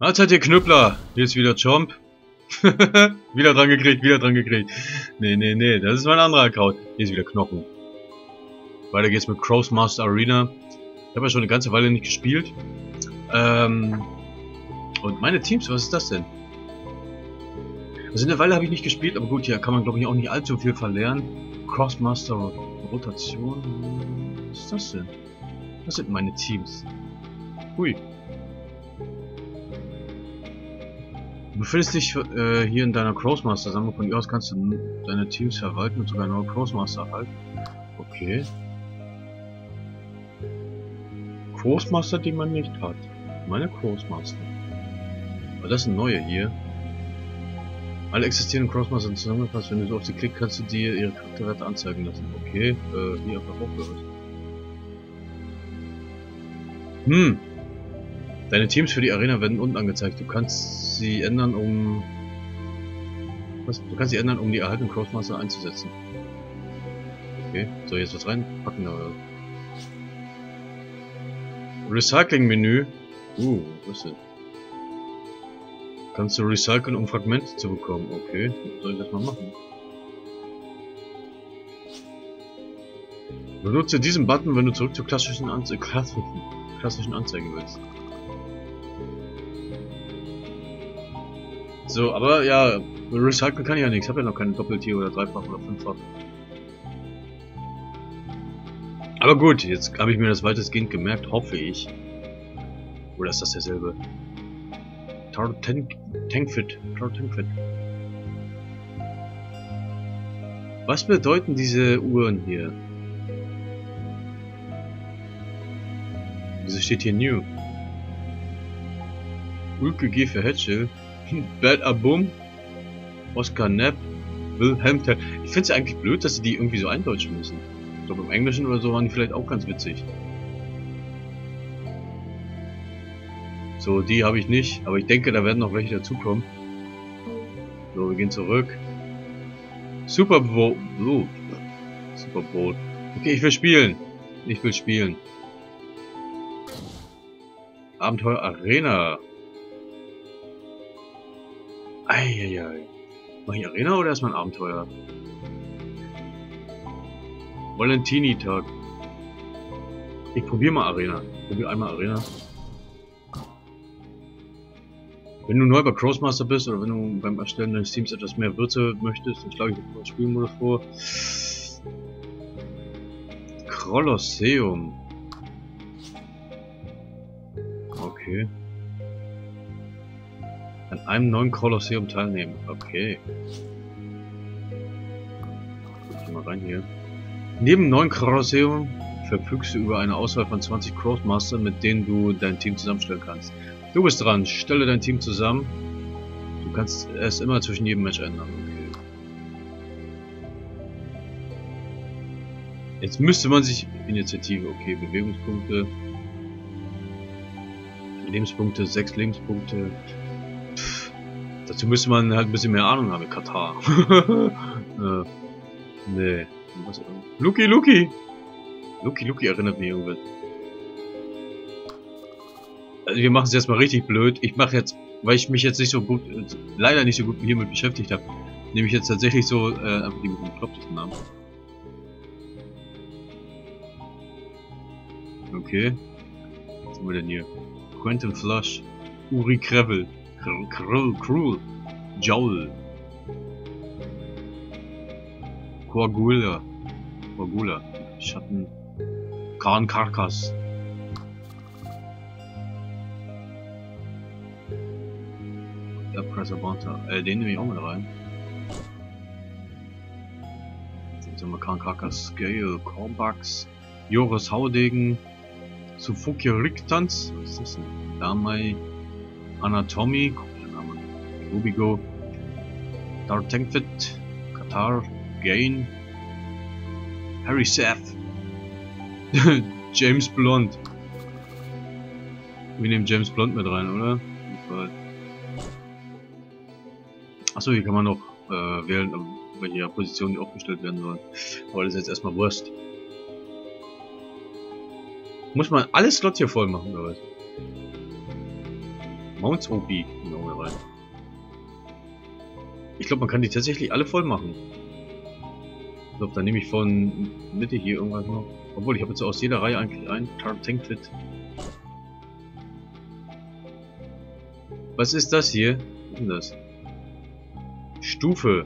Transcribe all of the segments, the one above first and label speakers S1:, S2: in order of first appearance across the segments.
S1: Mahlzeit, ihr Knüppler. Hier ist wieder Chomp. wieder dran gekriegt, wieder dran gekriegt. Nee, nee, nee, das ist mein anderer Account. Hier ist wieder Knochen. Weiter geht's mit Crossmaster Arena. Ich habe ja schon eine ganze Weile nicht gespielt. Ähm, und meine Teams, was ist das denn? Also eine Weile habe ich nicht gespielt, aber gut, hier kann man glaube ich auch nicht allzu viel verlernen. Crossmaster Rotation. Was ist das denn? Das sind meine Teams. Hui. Du befindest dich äh, hier in deiner Crossmaster-Sammlung. Von hier aus kannst du deine Teams verwalten und sogar neue Crossmaster erhalten. Okay. Crossmaster, die man nicht hat. Meine Crossmaster. Aber das sind neue hier. Alle existierenden Crossmaster sind zusammengefasst. Wenn du so auf sie klickst, kannst du dir ihre Charakterwerte anzeigen lassen. Okay, äh, hier einfach aufgehört. Hm. Deine Teams für die Arena werden unten angezeigt. Du kannst sie ändern, um... Was? Du kannst sie ändern, um die erhaltenen Crossmaster einzusetzen. Okay, so jetzt was reinpacken da. Recycling-Menü. Uh, was ist denn? Kannst du recyceln, um Fragmente zu bekommen. Okay, soll ich das mal machen? Benutze diesen Button, wenn du zurück zur klassischen, Anze klassischen, klassischen Anzeige willst. So, aber ja, recyceln kann ich ja nichts. Ich habe ja noch keine Doppeltier oder Dreifach oder Fünffach. Aber gut, jetzt habe ich mir das weitestgehend gemerkt, hoffe ich. Oder ist das derselbe? Tank, Tankfit. Tankfit. Was bedeuten diese Uhren hier? Wieso steht hier New? Ulke G für Hedgel. Bad Abum. Oscar Knapp. Wilhelm Tell. Ich finde es ja eigentlich blöd, dass sie die irgendwie so eindeutschen müssen. Ich glaube im Englischen oder so waren die vielleicht auch ganz witzig. So, die habe ich nicht, aber ich denke, da werden noch welche dazukommen. So, wir gehen zurück. Super Bowl. Oh. Super Bowl. Okay, ich will spielen. Ich will spielen. Abenteuer Arena. Eieiei. Mach ich Arena oder erstmal ein Abenteuer? Valentini-Tag. Ich probiere mal Arena. Ich probiere einmal Arena. Wenn du neu bei Crossmaster bist oder wenn du beim Erstellen deines Teams etwas mehr Würze möchtest, dann schlage ich dir das Spielmodus vor. Kolosseum. Okay. Einem neuen Kolosseum teilnehmen. Okay. Ich mal rein hier. Neben neuen Kolosseum verfügst du über eine Auswahl von 20 Crossmaster, mit denen du dein Team zusammenstellen kannst. Du bist dran. Stelle dein Team zusammen. Du kannst es immer zwischen jedem Match ändern. Okay. Jetzt müsste man sich... Initiative, okay. Bewegungspunkte. Lebenspunkte, 6 Lebenspunkte. Dazu müsste man halt ein bisschen mehr Ahnung haben. Katar. äh, nee. Was, Luki, Luki! Luki, Luki erinnert mich irgendwas. Also wir machen es jetzt mal richtig blöd. Ich mache jetzt, weil ich mich jetzt nicht so gut, leider nicht so gut hiermit beschäftigt habe, nehme ich jetzt tatsächlich so äh, einfach die beklopptesten Namen. Okay. Was haben wir denn hier? Quentin Flush. Uri Krevel. Krull, Krull. Jowl. Coagula. Coagula. Schatten. Khan Karkas. Der Presser Bonter. Äh, den nehme ich auch mal rein. Jetzt haben wir Khan Karkas Scale, Corbax, Joris Haudegen, Sufuki Riktanz, was ist das denn? Damai, Anatomy, Name, Rubigo, Dartankfit, Katar, Gain, Harry Seth, James Blond. Wir nehmen James Blond mit rein, oder? Achso, hier kann man noch äh, wählen, welche Positionen die aufgestellt werden sollen. Aber das ist jetzt erstmal Wurst. Muss man alles Slots hier voll machen, oder was? Mounts OP. Genau, rein. Ich glaube, man kann die tatsächlich alle voll machen. Ich glaube, dann nehme ich von Mitte hier irgendwas noch. Obwohl, ich habe jetzt aus jeder Reihe eigentlich ein Tankfit. Was ist das hier? Was ist denn das? Stufe.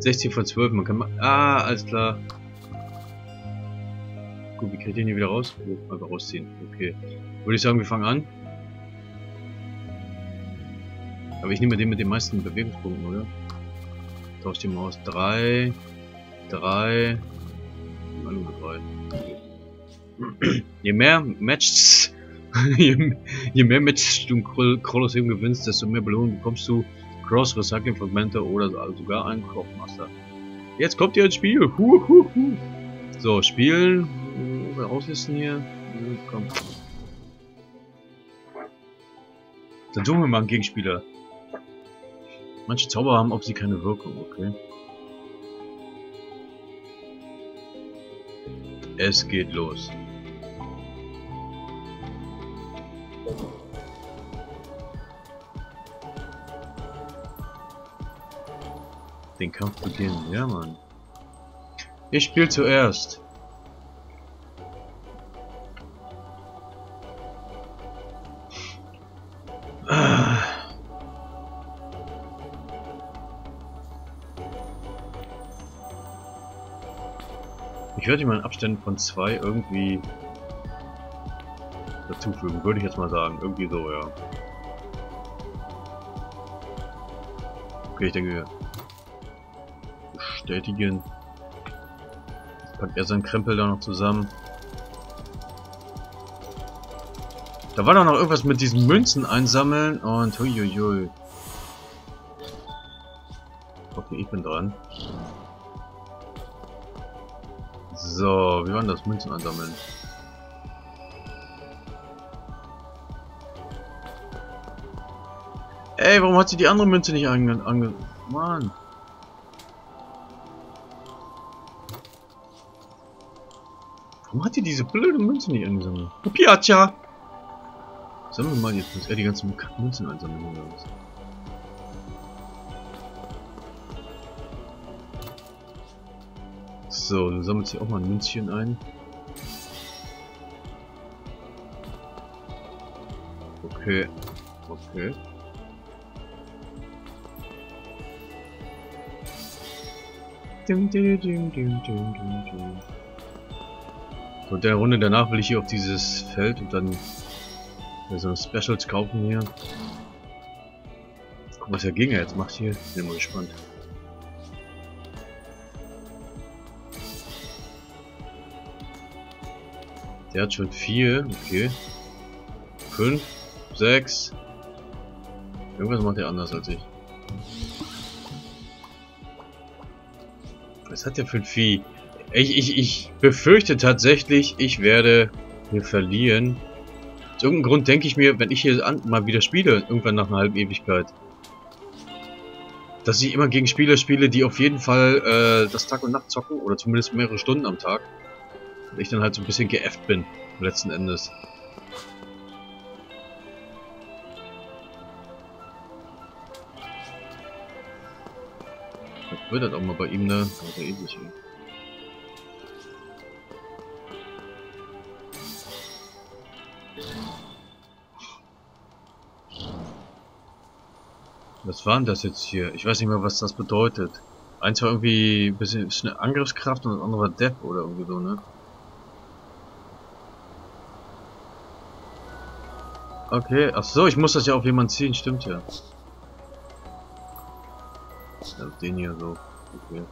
S1: 16 von 12. Man kann mal... Ah, alles klar. Gut, wie kriege ich den hier wieder raus? Oh, einfach rausziehen. Okay. Würde ich sagen, wir fangen an. Aber ich nehme den mit den meisten Bewegungspunkten, oder? Tausch den mal aus. 3, 3, nur 3. Je mehr Matches, je, mehr Matches du im Kolosseum gewinnst, desto mehr Belohnung bekommst du. Cross Recycling Fragmente oder sogar einen Crop Jetzt kommt ihr ins Spiel. Hu, hu, hu. So, spielen. Auslisten hier. Komm. Dann suchen wir mal einen Gegenspieler. Manche Zauber haben auf sie keine Wirkung, okay. Es geht los. Den Kampf beginnen, ja Mann. Ich spiele zuerst. Ich werde ihm einen Abstand von zwei irgendwie dazufügen, würde ich jetzt mal sagen. Irgendwie so, ja. Okay, ich denke, bestätigen. Packt er seinen Krempel da noch zusammen. Da war doch noch irgendwas mit diesen Münzen einsammeln und huiuiui. Okay, ich bin dran. So, wie war das? Münzen ansammeln. Ey, warum hat sie die andere Münze nicht ange... ange Mann. Warum hat die diese blöde Münze nicht angesammelt? Piacha! Sammeln wir mal jetzt, muss er die ganzen Münzen einsammeln oder was? So, du sammelst hier auch mal ein Münzchen ein. Okay. Okay. Dum, dum, dum, dum, dum, dum. So, der Runde danach will ich hier auf dieses Feld und dann so Specials kaufen hier. Guck, was der Gegner jetzt macht hier. Bin mal gespannt. Der hat schon vier, okay. Fünf, sechs. Irgendwas macht er anders als ich. Was hat der für ein Vieh? Ich, ich, ich befürchte tatsächlich, ich werde hier verlieren. Aus irgendeinem Grund denke ich mir, wenn ich hier an, mal wieder spiele, irgendwann nach einer halben Ewigkeit, dass ich immer gegen Spieler spiele, die auf jeden Fall äh, das Tag und Nacht zocken, oder zumindest mehrere Stunden am Tag ich dann halt so ein bisschen geäfft bin, letzten Endes. Das wird halt auch mal bei ihm ne? Aber der ähnlich. Was war denn das jetzt hier? Ich weiß nicht mehr, was das bedeutet. Eins war irgendwie ein bisschen Angriffskraft und das andere war Death oder irgendwie so, ne? Okay, ach so, ich muss das ja auf jemanden ziehen, stimmt ja. ja den hier so. Okay.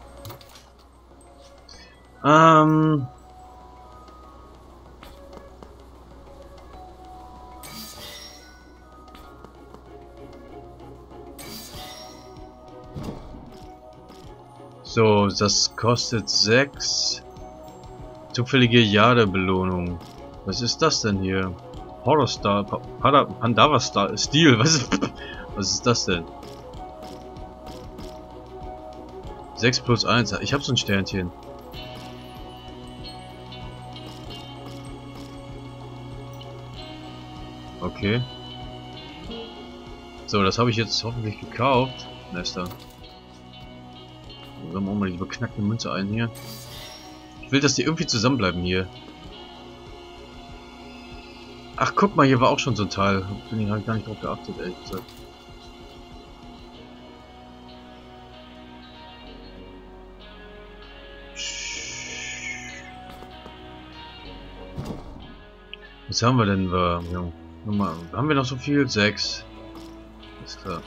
S1: Ähm. So, das kostet 6. Zufällige Jadebelohnung. Was ist das denn hier? Pandava Star, Stil, was ist, was ist das denn? 6 plus 1, ich hab so ein Sternchen. Okay. So, das habe ich jetzt hoffentlich gekauft. Nester. Machen wir die beknackte Münze ein hier. Ich will, dass die irgendwie zusammenbleiben hier. Ach, guck mal, hier war auch schon so ein Teil. Bin ich halt gar nicht drauf geachtet, ehrlich gesagt. Was haben wir denn? Wir, ja, haben wir noch so viel? Sechs. Ist klar.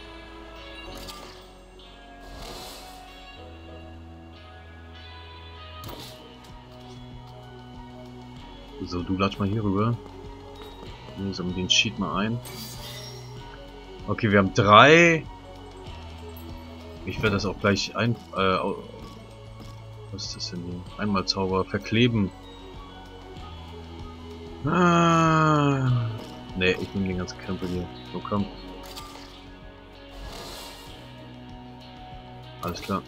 S1: So, du latsch mal hier rüber. Wir sammeln den Sheet mal ein. Okay, wir haben drei. Ich werde das auch gleich ein... Äh, was ist das denn hier? Einmal Zauber verkleben. Ah. Ne, ich nehme den ganzen Krempel hier. So, komm. Alles klar.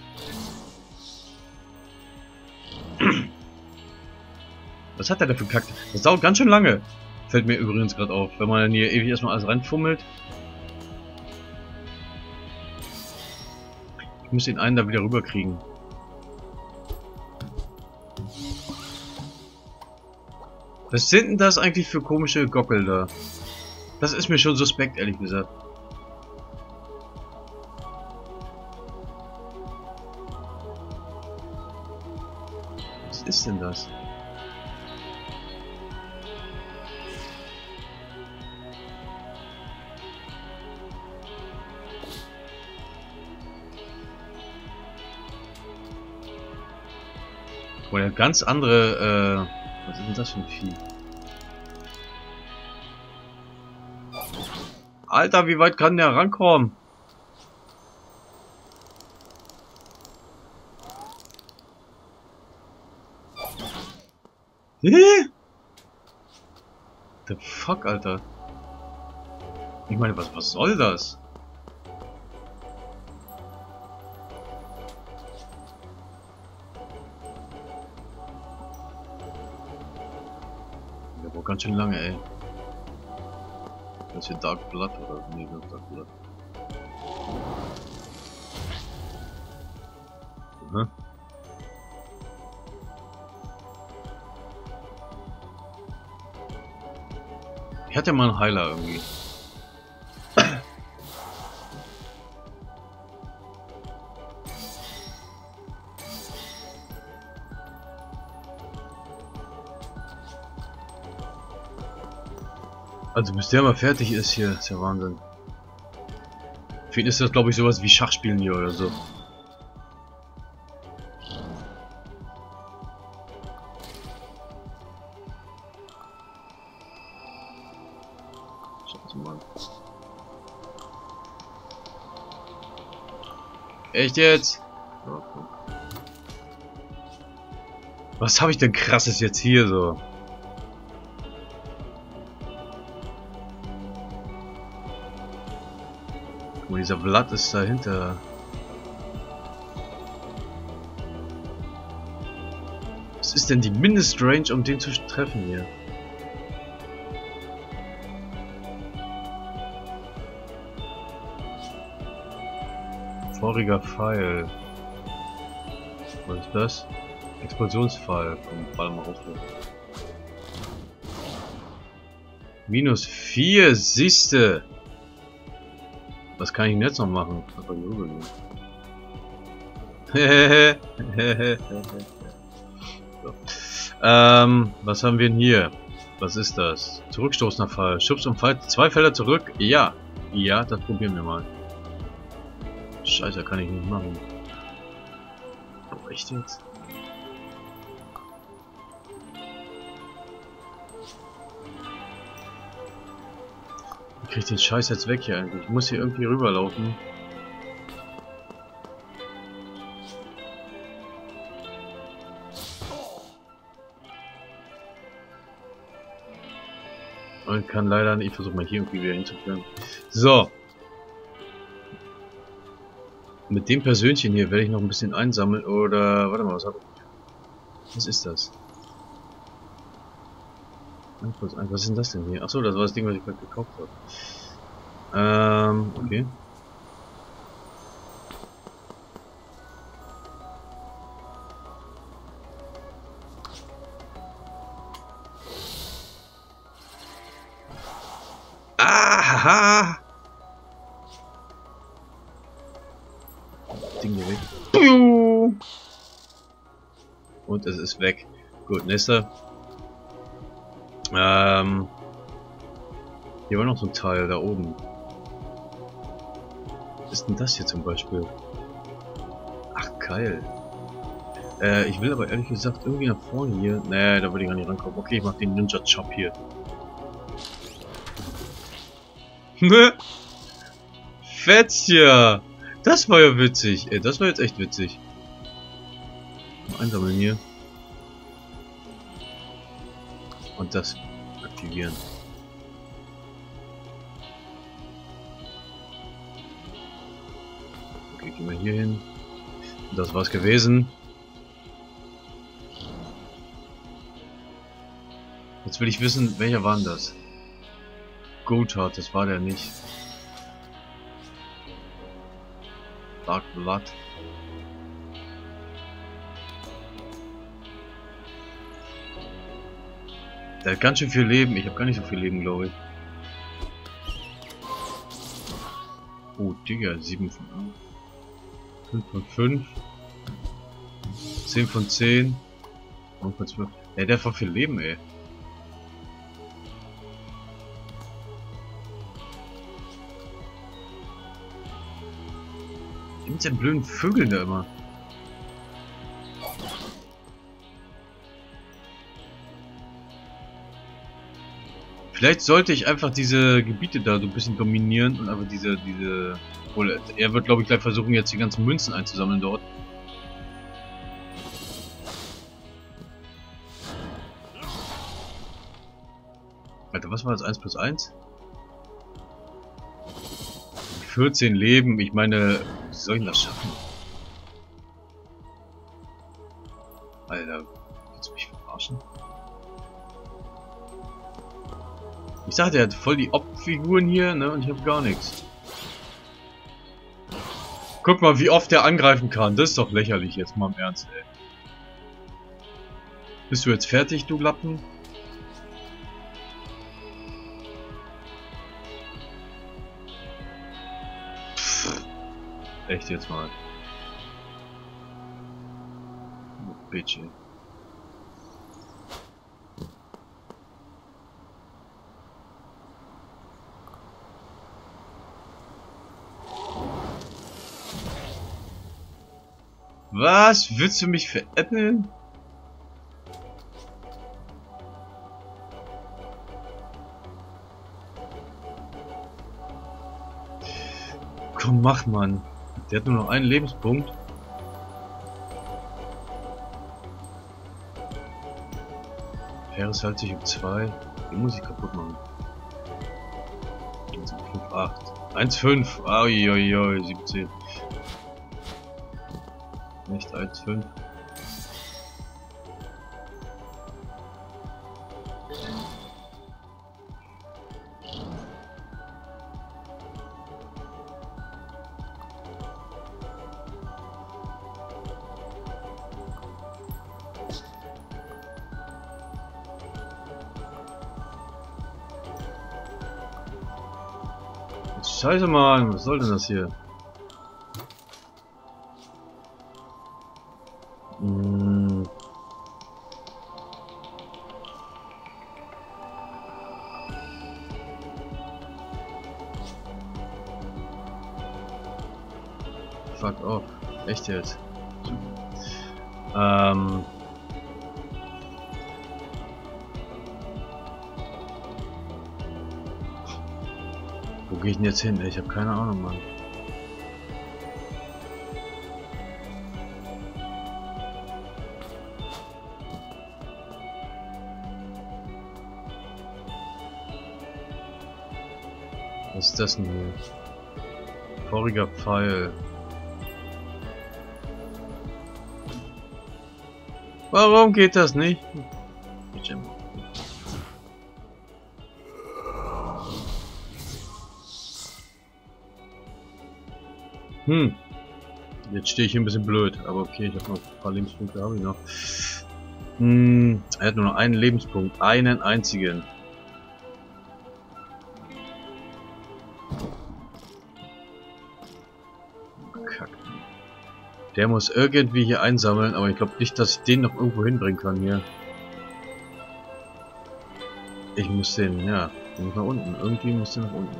S1: Was hat der denn für Kack? Das dauert ganz schön lange. Fällt mir übrigens gerade auf. Wenn man hier ewig erstmal alles reinfummelt. Ich muss den einen da wieder rüberkriegen. Was sind denn das eigentlich für komische Gockel da? Das ist mir schon suspekt, ehrlich gesagt. Was ist denn das? Oder ganz andere, äh, was ist denn das für ein Vieh? Alter, wie weit kann der rankommen? Hä? The fuck, Alter? Ich meine, was, was soll das? Ganz schön lange, ey. Das hier Dark Blood oder? Nee, das Dark Blood. Aha. Ich hatte mal einen Heiler irgendwie. Also bis der mal fertig ist hier, ist ja Wahnsinn. Für ihn ist das glaube ich sowas wie Schachspielen hier oder so. Echt jetzt? Was habe ich denn krasses jetzt hier so? Dieser Blatt ist dahinter. Was ist denn die Mindestrange, um den zu treffen hier? Voriger Pfeil. Was ist das? Explosionsfall. Komm, ball mal raus. Minus 4, siehste. Kann ich denn jetzt noch machen? Einfach jubeln. so. ähm, was haben wir denn hier? Was ist das? Zurückstoßender Fall. Schubs und Fall. Zwei Felder zurück? Ja. Ja, das probieren wir mal. Scheiße, kann ich nicht machen. Oh, echt jetzt? Krieg den Scheiß jetzt weg hier eigentlich. Ich muss hier irgendwie rüberlaufen. Und kann leider nicht. Ich versuche mal hier irgendwie wieder hinzuführen. So. Mit dem Persönchen hier werde ich noch ein bisschen einsammeln. Oder. Warte mal, was habe ich? Was ist das? Was ist denn das denn hier? Achso, das war das Ding, was ich gerade gekauft habe. Ähm, okay. Aha! Ding hier weg. Und es ist weg. Gut, nächster. Ähm. Hier war noch so ein Teil da oben. Was ist denn das hier zum Beispiel? Ach, geil. Äh, ich will aber ehrlich gesagt irgendwie nach vorne hier. Nee, da würde ich gar nicht rankommen. Okay, ich mach den Ninja Chop hier. Fetzja! Das war ja witzig. Ey, das war jetzt echt witzig. Mal einsammeln hier. Und das aktivieren. Okay, gehen wir hier hin. Das war's gewesen. Jetzt will ich wissen, welcher war denn das? Gotthard, das war der nicht. Dark Blood. Der hat ganz schön viel Leben. Ich habe gar nicht so viel Leben, glaube ich. Oh, Digga, 7 von 5 von 5. 10 von 10. 9 von 12. Ja, der hat voll viel Leben, ey. mit den blöden Vögeln da immer? Vielleicht sollte ich einfach diese Gebiete da so ein bisschen dominieren und einfach diese, diese... Obwohl, er wird glaube ich gleich versuchen jetzt die ganzen Münzen einzusammeln dort. Alter, was war das? 1 plus 1? 14 Leben, ich meine, wie soll ich das schaffen? Ich dachte, er hat voll die Opfiguren hier, ne, und ich habe gar nichts. Guck mal, wie oft er angreifen kann. Das ist doch lächerlich jetzt mal im Ernst, ey. Bist du jetzt fertig, du Lappen? Echt jetzt mal. Bitch, Was? Willst du mich veräppeln? Komm, mach, Mann. Der hat nur noch einen Lebenspunkt. Heeres hält sich um 2. Die muss ich kaputt machen. 1, 5, 8. 1, 5. Uiuiui, 17. Nicht 1, 5. Scheiße, Mann, was soll denn das hier? Jetzt? Ähm. Wo gehe ich denn jetzt hin? Ich habe keine Ahnung, Mann. Was ist das denn hier? Voriger Pfeil. Warum geht das nicht? Hm. Jetzt stehe ich hier ein bisschen blöd, aber okay, ich habe noch ein paar Lebenspunkte, habe ich noch. Hm, er hat nur noch einen Lebenspunkt, einen einzigen. Kack. Der muss irgendwie hier einsammeln, aber ich glaube nicht, dass ich den noch irgendwo hinbringen kann hier. Ich muss den, ja, den muss nach unten. Irgendwie muss der nach unten.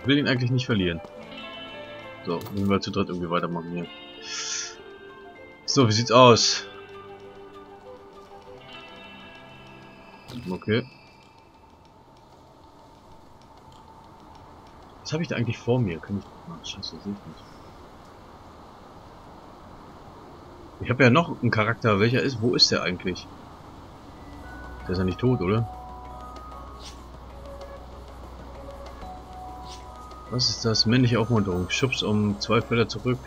S1: Ich will ihn eigentlich nicht verlieren. So, müssen wir zu dritt irgendwie weitermachen hier. So, wie sieht's aus? Okay. Was habe ich da eigentlich vor mir? Kann ich... Ach, scheiße, sehe ich nicht. Ich habe ja noch einen Charakter. Welcher ist... Wo ist der eigentlich? Der ist ja nicht tot, oder? Was ist das? Männliche Aufmunterung. Schubs um zwei Felder zurück.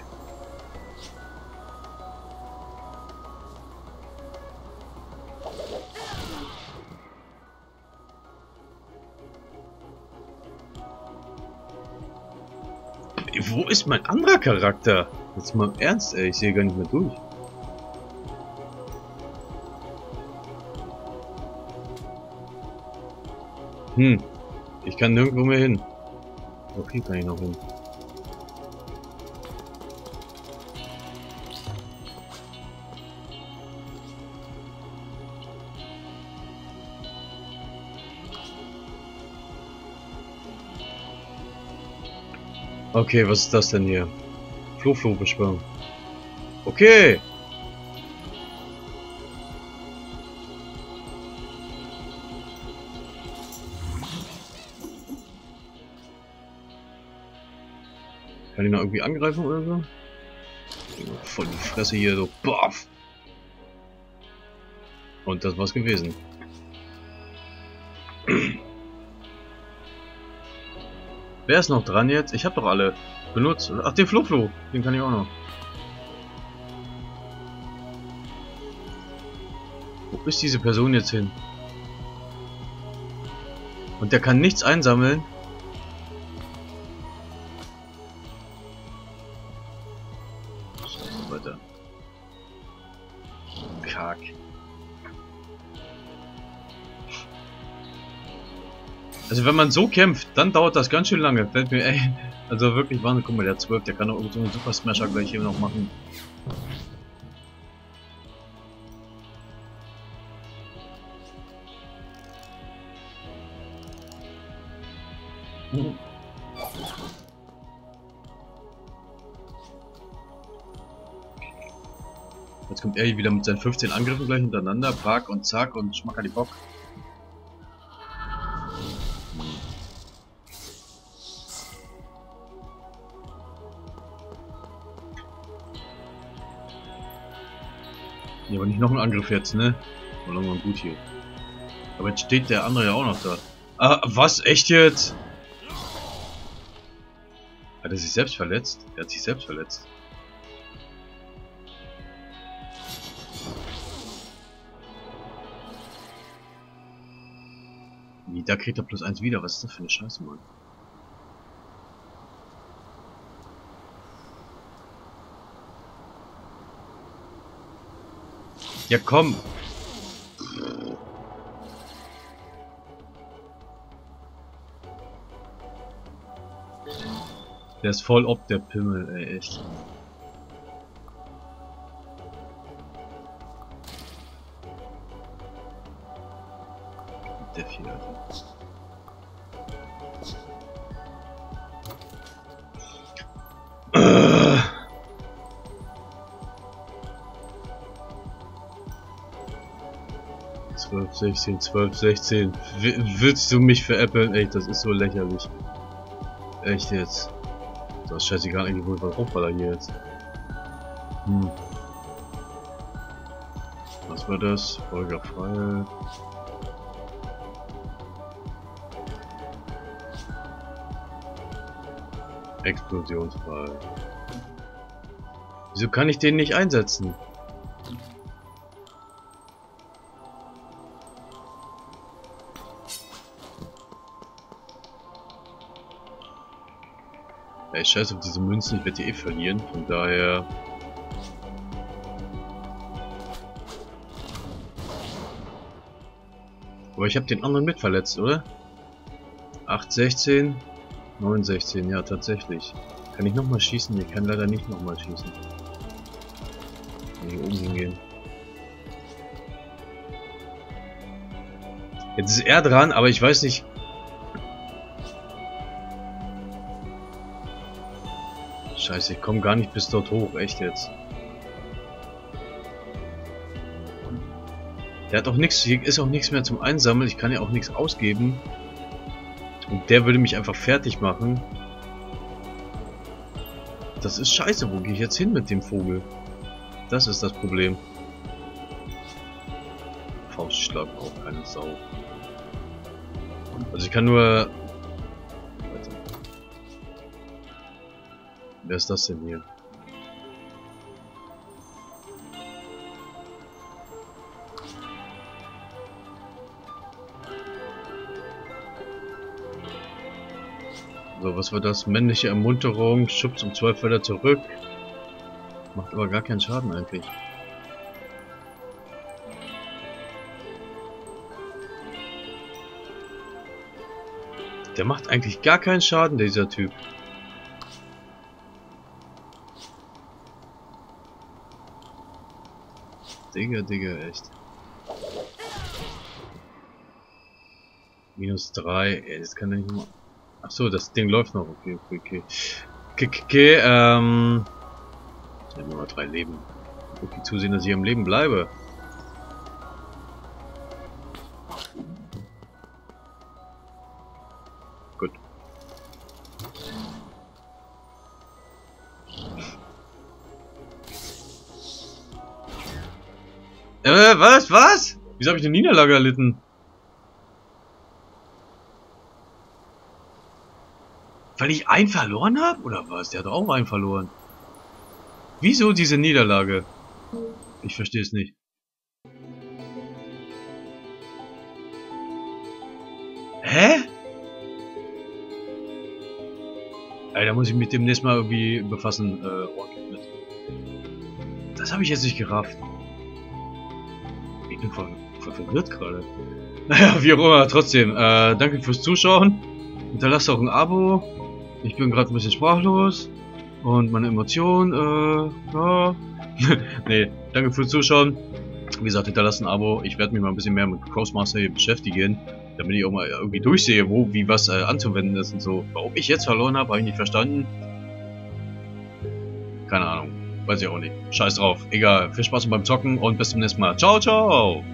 S1: Wo ist mein anderer Charakter? Jetzt mal im Ernst, ey. Ich sehe gar nicht mehr durch. Hm. Ich kann nirgendwo mehr hin. Okay, kann ich noch hin. Okay, was ist das denn hier? Flohflohbeschwörung. Okay! Kann ich noch irgendwie angreifen oder so? Voll die Fresse hier, so baff. Und das war's gewesen. Wer ist noch dran jetzt? Ich hab doch alle benutzt. Ach, den Floflo. Den kann ich auch noch. Wo ist diese Person jetzt hin? Und der kann nichts einsammeln. Wenn man so kämpft, dann dauert das ganz schön lange. Fällt mir, ey, also wirklich Wahnsinn. Guck mal, der 12, der kann doch so einen Super Smasher gleich hier noch machen. Jetzt kommt er wieder mit seinen 15 Angriffen gleich hintereinander. Park und zack und schmacker die Bock. Aber nicht noch ein Angriff jetzt, ne? War mal gut hier. Aber jetzt steht der andere ja auch noch da. Ah, was? Echt jetzt? Hat er sich selbst verletzt? Er hat sich selbst verletzt. Wie, da kriegt er plus eins wieder. Was ist das für eine Scheiße, Mann? Ja, komm. Der ist voll ob der Pimmel, ey, echt. 16, 12, 16. W willst du mich veräppeln? Ey, das ist so lächerlich. Echt jetzt. Das ist scheißegal eigentlich, wo ich Hochballer hier jetzt. Hm. Was war das? Folger frei. Explosionsfall. Wieso kann ich den nicht einsetzen? Ja, ich scheiße auf diese Münzen, ich werde die eh verlieren, von daher... Aber ich habe den anderen mit verletzt, oder? 8, 16, 9, 16, ja tatsächlich. Kann ich nochmal schießen? Ich kann leider nicht nochmal schießen. Kann hier oben hingehen. Jetzt ist er dran, aber ich weiß nicht, Scheiße, ich komme gar nicht bis dort hoch, echt jetzt. Der hat auch nichts, hier ist auch nichts mehr zum Einsammeln, ich kann ja auch nichts ausgeben. Und der würde mich einfach fertig machen. Das ist scheiße, wo gehe ich jetzt hin mit dem Vogel? Das ist das Problem. Faustschlag auch keine Sau. Also ich kann nur Wer ist das denn hier? So, was war das? Männliche Ermunterung, schubst um zwei Felder zurück. Macht aber gar keinen Schaden eigentlich. Der macht eigentlich gar keinen Schaden, dieser Typ. Digga, Digga, echt. Minus 3, ey, das kann ja nicht mal... Achso, das Ding läuft noch. Okay, okay, okay. Okay, okay ähm... Ich habe nur drei Leben. Okay, zusehen, dass ich am Leben bleibe. Wieso habe ich eine Niederlage erlitten? Weil ich einen verloren habe? Oder was? Der hat auch einen verloren. Wieso diese Niederlage? Ich verstehe es nicht. Hä? Ey, da muss ich mich demnächst mal irgendwie befassen. Äh, das habe ich jetzt nicht gerafft. Ich bin voll, voll verwirrt gerade. Naja, wie auch immer, trotzdem. Äh, danke fürs Zuschauen. Hinterlasst auch ein Abo. Ich bin gerade ein bisschen sprachlos. Und meine Emotionen, äh, ja. nee, danke fürs Zuschauen. Wie gesagt, hinterlasst ein Abo. Ich werde mich mal ein bisschen mehr mit Crossmaster hier beschäftigen. Damit ich auch mal irgendwie durchsehe, wo, wie was äh, anzuwenden ist und so. Warum ich jetzt verloren habe, habe ich nicht verstanden. Keine Ahnung. Weiß ich auch nicht. Scheiß drauf. Egal. Viel Spaß beim Zocken und bis zum nächsten Mal. Ciao, ciao.